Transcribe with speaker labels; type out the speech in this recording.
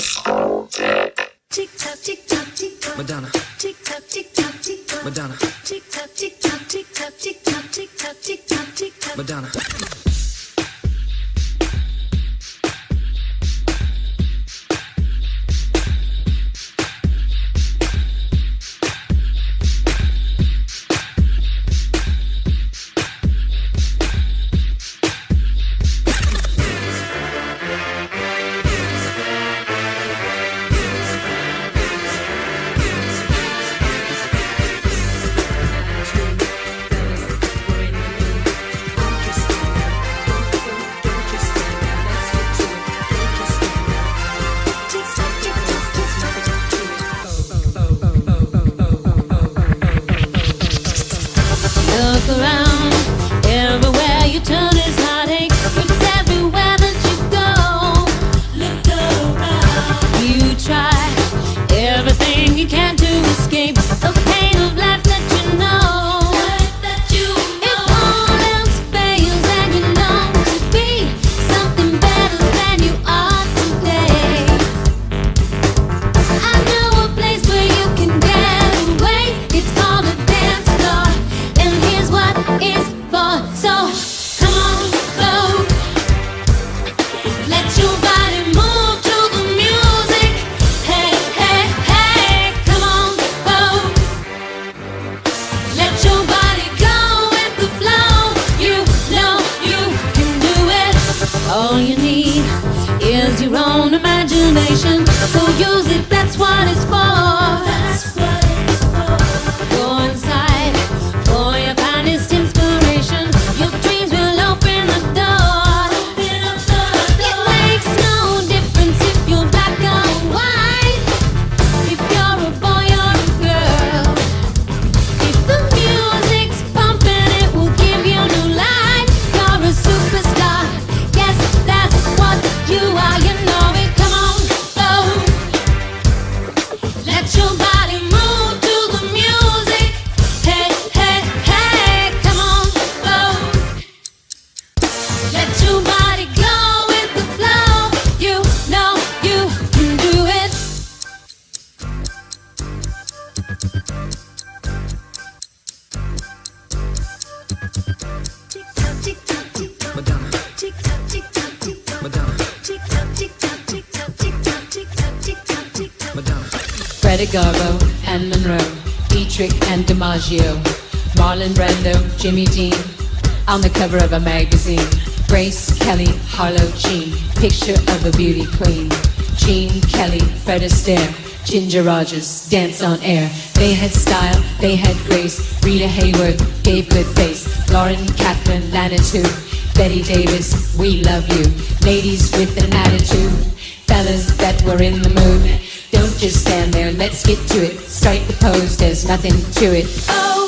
Speaker 1: Tick tock, tick tock, tick tock.
Speaker 2: Madonna,
Speaker 1: Tick tock, tick tock, tick tock.
Speaker 2: Madonna,
Speaker 1: Tick tock, tick tock, tick tock, tick tock, tick tock, tick tock, tick tock.
Speaker 2: Madonna.
Speaker 3: Look around, everywhere you turn your own imagination. So use it, that's what it's for. Your body
Speaker 4: Greta Garbo and Monroe, Dietrich and DiMaggio, Marlon Brando, Jimmy Dean, on the cover of a magazine. Grace Kelly, Harlow Jean, picture of a beauty queen. Gene Kelly, Fred Astaire, Ginger Rogers, dance on air. They had style, they had grace. Rita Hayworth gave good face. Lauren Catherine, Lana too. Bette Davis, we love you. Ladies with an attitude, fellas that were in the mood. Don't just stand there, let's get to it. Strike the pose, there's nothing to it.
Speaker 3: Oh,